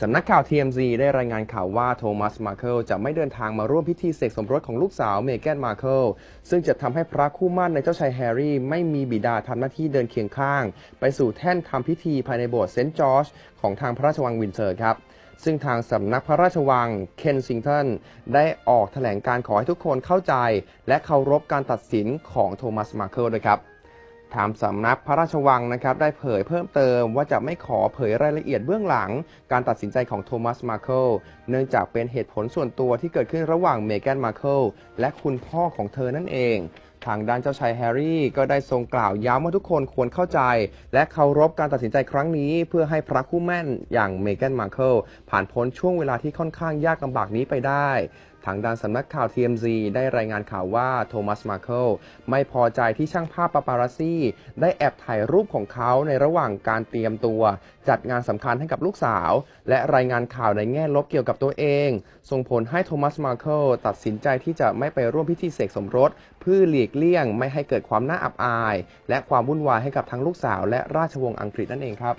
สำนักข่าว TMZ ได้รายงานข่าวว่าโทมัส มาร์เคิลจะไม่เดินทางมาร่วมพิธีเสกสมรสของลูกสาวเมแกน มาร์เคิล ซึ่งจะทำให้พระคู่หมั้นในเจ้าชายแฮร์รี่ ไม่มีบิดาทำหน้าที่เดินเคียงข้าง ไปสู่แท่นทำพิธีภายในโบสถ์เซนต์จอร์จของทางพระราชวังวินเซอร์ครับซึ่งทางสำนักพระราชวังเคนซิงตันได้ออกแถลงการณ์ขอให้ทุกคนเข้าใจ และเคารพการตัดสินของโทมัส มาร์เคิลด้วยครับ ทางสำนักพระราชวังนะครับได้เผยเพิ่มเติมว่าจะไม่ขอเผยรายละเอียดเบื้องหลัง การตัดสินใจของโทมัสมาร์เคิลเนื่องจากเป็นเหตุผลส่วนตัวที่เกิดขึ้นระหว่างเมแกนมาร์เคิลและคุณพ่อของเธอนั่นเองทางด้านเจ้าชายแฮร์รี่ก็ได้ทรงกล่าวย้ำว่าทุกคนควรเข้าใจ และเคารพการตัดสินใจครั้งนี้ เพื่อให้พระคู่หมั้นอย่างเมแกนมาร์เคิลผ่านพ้นช่วงเวลาที่ค่อนข้างยากลำบากนี้ไปได้ ทางด้านสำนักข่าว TMZ ได้รายงานข่าวว่าโทมัส มาร์เคิลไม่พอใจที่ช่างภาพปาปารัสซี่ ได้แอบถ่ายรูปของเขาในระหว่างการเตรียมตัว จัดงานสำคัญให้กับลูกสาว และรายงานข่าวในแง่ลบเกี่ยวกับตัวเอง ส่งผลให้โทมัส มาร์เคิลตัดสินใจที่จะไม่ไปร่วมพิธีเสกสมรส เพื่อหลีกเลี่ยง ไม่ให้เกิดความน่าอับอาย และความวุ่นวายให้กับทั้งลูกสาว และราชวงศ์อังกฤษนั่นเองครับ